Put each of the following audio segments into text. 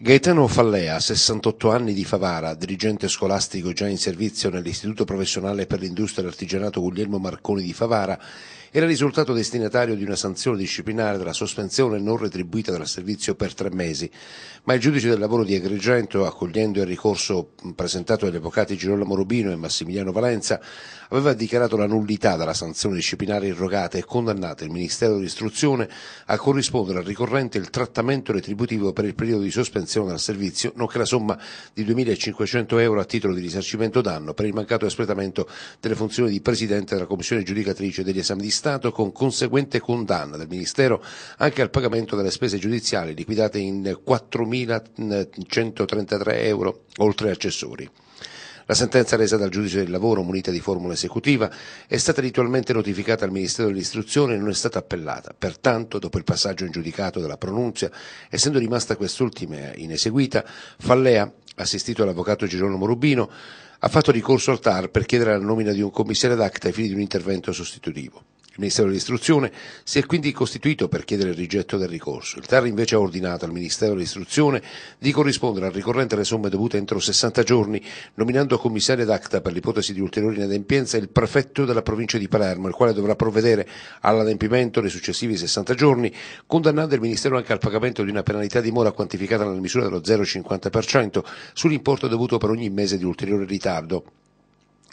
Gaetano Fallea, 68 anni di Favara, dirigente scolastico già in servizio nell'Istituto Professionale per l'Industria e l'Artigianato Guglielmo Marconi di Favara, era risultato destinatario di una sanzione disciplinare della sospensione non retribuita dal servizio per tre mesi, ma il giudice del lavoro di Agrigento, accogliendo il ricorso presentato dagli avvocati Girolamo Rubino e Massimiliano Valenza, aveva dichiarato la nullità della sanzione disciplinare irrogata e condannato il Ministero dell'Istruzione a corrispondere al ricorrente il trattamento retributivo per il periodo di sospensione dal servizio, nonché la somma di 2.500 euro a titolo di risarcimento danno per il mancato espletamento delle funzioni di Presidente della Commissione giudicatrice degli esami di Stato con conseguente condanna del Ministero anche al pagamento delle spese giudiziali liquidate in 4.133 euro oltre accessori. La sentenza resa dal giudice del lavoro munita di formula esecutiva è stata ritualmente notificata al Ministero dell'Istruzione e non è stata appellata. Pertanto, dopo il passaggio in giudicato della pronuncia, essendo rimasta quest'ultima ineseguita, Fallea, assistito dall'avvocato Girolamo Rubino, ha fatto ricorso al TAR per chiedere la nomina di un commissario d'acta ai fini di un intervento sostitutivo. Il Ministero dell'Istruzione si è quindi costituito per chiedere il rigetto del ricorso. Il TAR invece ha ordinato al Ministero dell'Istruzione di corrispondere al ricorrente le somme dovute entro 60 giorni, nominando commissario d'acta per l'ipotesi di ulteriore inadempienza il prefetto della provincia di Palermo, il quale dovrà provvedere all'adempimento nei successivi 60 giorni, condannando il Ministero anche al pagamento di una penalità di mora quantificata nella misura dello 0,50% sull'importo dovuto per ogni mese di ulteriore ritardo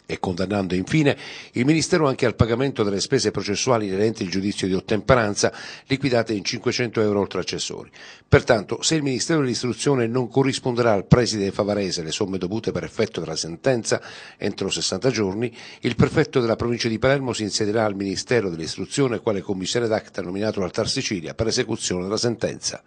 e condannando infine il Ministero anche al pagamento delle spese processuali inerenti al giudizio di ottemperanza liquidate in 500 euro oltre accessori. Pertanto, se il Ministero dell'Istruzione non corrisponderà al preside favarese le somme dovute per effetto della sentenza entro 60 giorni, il prefetto della provincia di Palermo si insedierà al Ministero dell'Istruzione quale commissario d'acta nominato dal TAR Sicilia per esecuzione della sentenza.